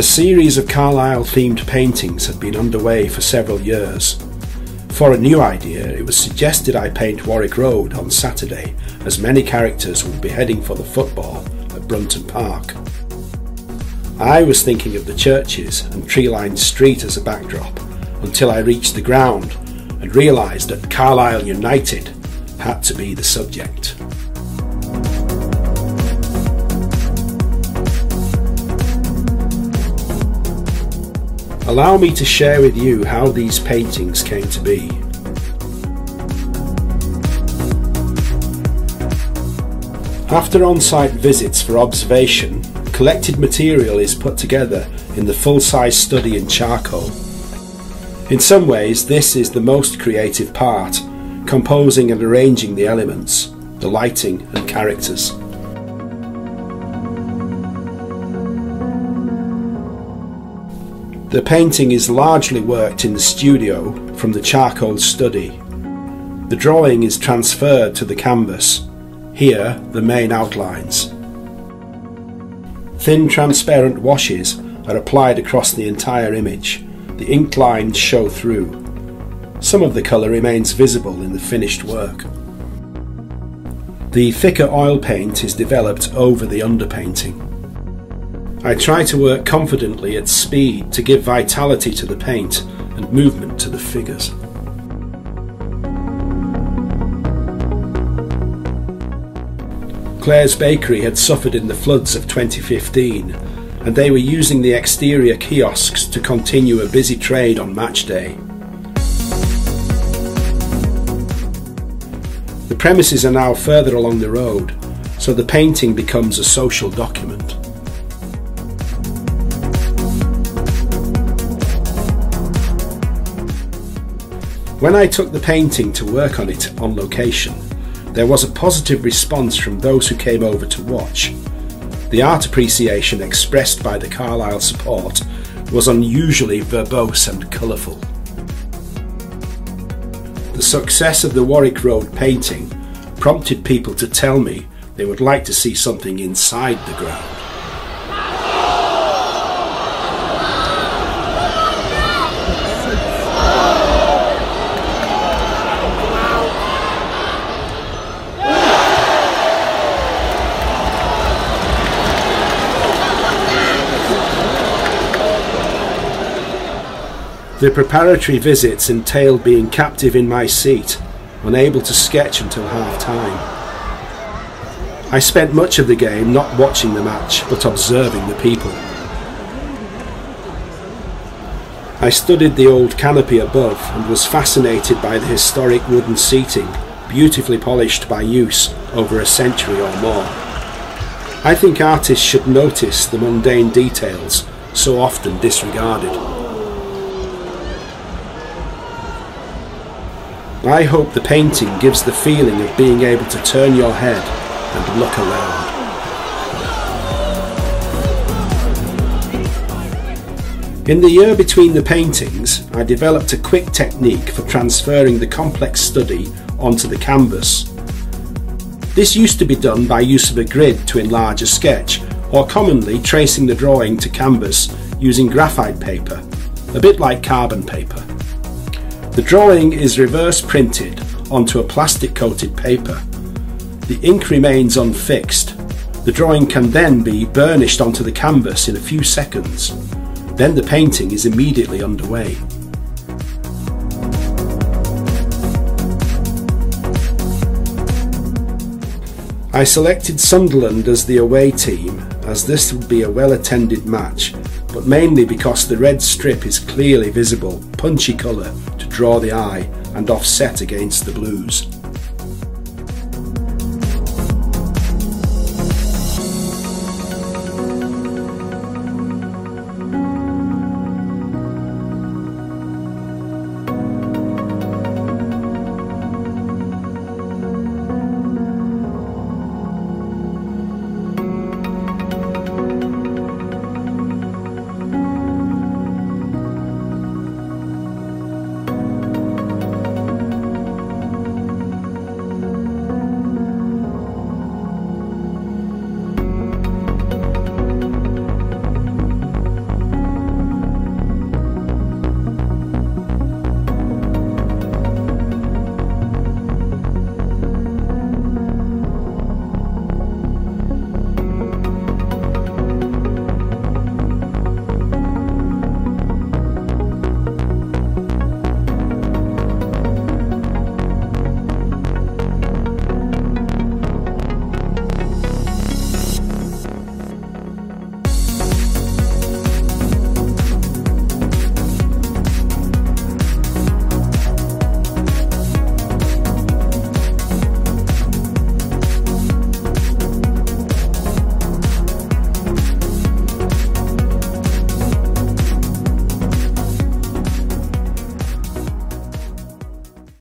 A series of Carlisle themed paintings had been underway for several years. For a new idea, it was suggested I paint Warwick Road on Saturday, as many characters would be heading for the football at Brunton Park. I was thinking of the churches and tree lined street as a backdrop until I reached the ground and realised that Carlisle United had to be the subject. Allow me to share with you how these paintings came to be. After on-site visits for observation, collected material is put together in the full-size study in charcoal. In some ways, this is the most creative part, composing and arranging the elements, the lighting and characters. The painting is largely worked in the studio from the charcoal study. The drawing is transferred to the canvas. Here, the main outlines. Thin transparent washes are applied across the entire image. The ink lines show through. Some of the colour remains visible in the finished work. The thicker oil paint is developed over the underpainting. I try to work confidently at speed to give vitality to the paint and movement to the figures. Claire's Bakery had suffered in the floods of 2015 and they were using the exterior kiosks to continue a busy trade on match day. The premises are now further along the road, so the painting becomes a social document. When I took the painting to work on it on location, there was a positive response from those who came over to watch. The art appreciation expressed by the Carlisle support was unusually verbose and colourful. The success of the Warwick Road painting prompted people to tell me they would like to see something inside the ground. The preparatory visits entailed being captive in my seat, unable to sketch until half time. I spent much of the game not watching the match, but observing the people. I studied the old canopy above and was fascinated by the historic wooden seating, beautifully polished by use over a century or more. I think artists should notice the mundane details so often disregarded. I hope the painting gives the feeling of being able to turn your head and look around. In the year between the paintings, I developed a quick technique for transferring the complex study onto the canvas. This used to be done by use of a grid to enlarge a sketch, or commonly tracing the drawing to canvas using graphite paper, a bit like carbon paper. The drawing is reverse printed onto a plastic coated paper. The ink remains unfixed. The drawing can then be burnished onto the canvas in a few seconds. Then the painting is immediately underway. I selected Sunderland as the away team as this would be a well attended match, but mainly because the red strip is clearly visible, punchy colour draw the eye and offset against the blues.